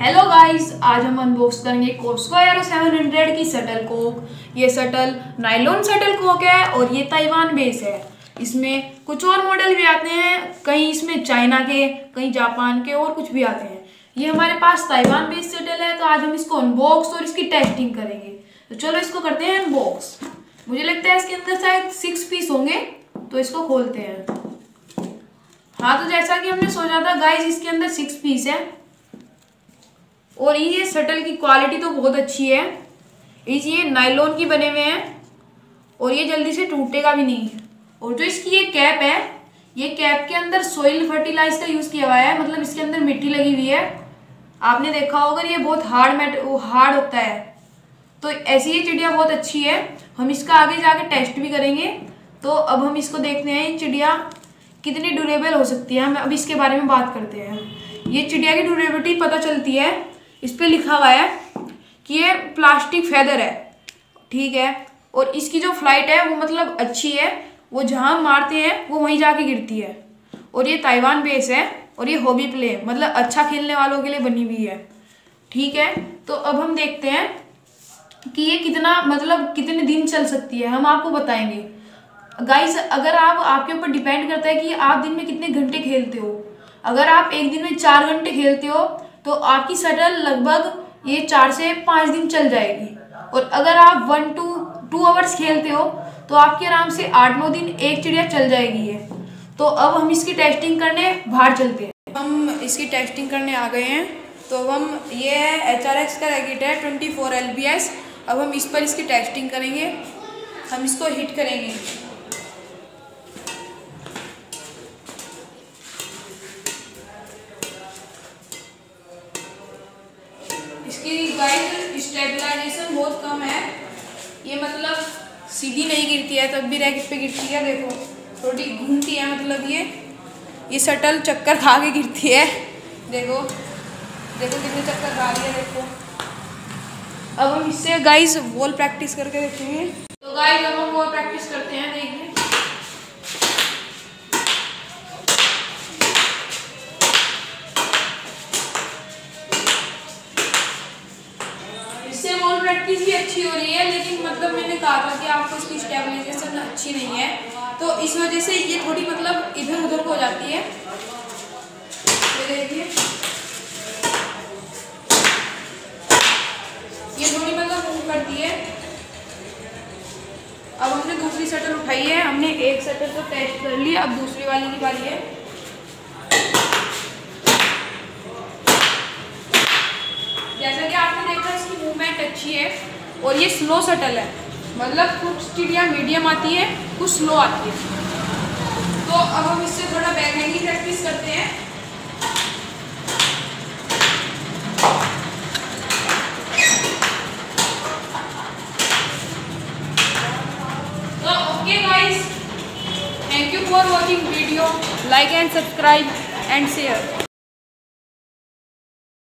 Hello guys आज हम unbox करेंगे कोस्को एरो 700 की शटल कोक ये शटल नाइलॉन शटल कोक है और ये ताइवान बेस है। इसमें कुछ और मॉडल भी आते हैं, कहीं इसमें चाइना के, कहीं जापान के और कुछ भी आते हैं। ये हमारे पास ताइवान बेस शटल है तो आज हम इसको अनबॉक्स और इसकी टेस्टिंग करेंगे। तो चलो इसको करते हैं अनबॉक्स मुझे लगता है इसके अंदर शायद सिक्स पीस होंगे तो इसको खोलते हैं। हाँ तो जैसा कि हमने सोचा था गाइज़ इसके अंदर सिक्स पीस है। और ये शटल की क्वालिटी तो बहुत अच्छी है। इस ये नाइलॉन की बने हुए हैं और ये जल्दी से टूटेगा भी नहीं। और जो इसकी ये कैप है, ये कैप के अंदर सोइल फर्टिलाइज का यूज़ किया हुआ है मतलब इसके अंदर मिट्टी लगी हुई है। आपने देखा होगा ये बहुत हार्ड मेट हार्ड होता है। तो ऐसी ये चिड़िया बहुत अच्छी है। हम इसका आगे जाके टेस्ट भी करेंगे। तो अब हम इसको देखते हैं, ये चिड़िया कितनी ड्यूरेबल हो सकती है। हम अब इसके बारे में बात करते हैं। ये चिड़िया की ड्यूरेबिलिटी पता चलती है इस पर लिखा हुआ है कि ये प्लास्टिक फैदर है, ठीक है? और इसकी जो फ़्लाइट है वो मतलब अच्छी है, वो जहाँ मारते हैं, वो वहीं जाके गिरती है। और ये ताइवान बेस है, और ये हॉबी प्ले मतलब अच्छा खेलने वालों के लिए बनी हुई है, ठीक है? तो अब हम देखते हैं कि ये कितना मतलब कितने दिन चल सकती है, हम आपको बताएँगे। गाइस अगर आप, आपके ऊपर डिपेंड करता है कि आप दिन में कितने घंटे खेलते हो, अगर आप एक दिन में चार घंटे खेलते हो तो आपकी शटल लगभग ये चार से पाँच दिन चल जाएगी। और अगर आप वन टू टू आवर्स खेलते हो तो आपके आराम से आठ, नौ दिन एक चिड़िया चल जाएगी ये। तो अब हम इसकी टेस्टिंग करने बाहर चलते हैं। हम इसकी टेस्टिंग करने आ गए हैं। तो अब हम, ये है एच आर एक्स का रैकेट है twenty four L B S अब हम इस पर इसकी टेस्टिंग करेंगे। हम इसको हिट करेंगे। स्टेबलाइजेशन बहुत कम है। ये मतलब सीधी नहीं गिरती है, तब भी रैकेट पे गिरती है, देखो। थोड़ी घूमती है मतलब ये ये शटल चक्कर खा के गिरती है। देखो देखो कितने चक्कर खा रही है, देखो। अब हम इससे गाइस वॉल प्रैक्टिस करके देखेंगे। तो गाइस अब हम वॉल प्रैक्टिस करते हैं, देखिए। प्रैक्टिस भी अच्छी हो रही है, लेकिन मतलब मैंने कहा था कि आपको इसकी स्टेबलाइजेशन अच्छी नहीं है। तो इस वजह से ये थोड़ी मतलब इधर उधर हो जाती है। देखिए। ये थोड़ी मतलब मूव करती है। अब हमने दूसरी शटल उठाई है, हमने एक शटल तो टेस्ट कर ली, अब दूसरी वाली की बारी है जैसा कि आपने देखा इसकी मूवमेंट अच्छी है और ये स्लो शटल है। मतलब कुछ चिड़िया मीडियम आती है, कुछ स्लो आती है। तो अब हम इससे थोड़ा बैक हैंगिंग प्रैक्टिस करते हैं। तो okay guys thank you for watching video like and subscribe and share